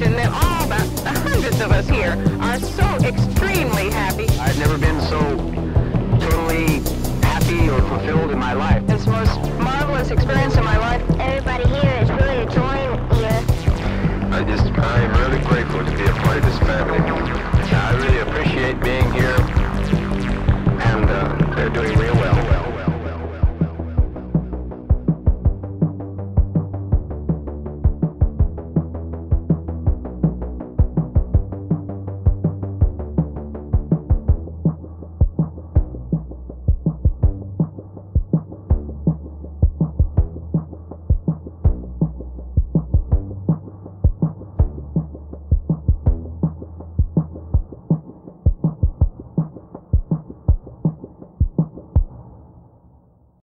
imagine that all the, the hundreds of us here are so extremely happy. I've never been so totally happy or fulfilled in my life. It's the most marvelous experience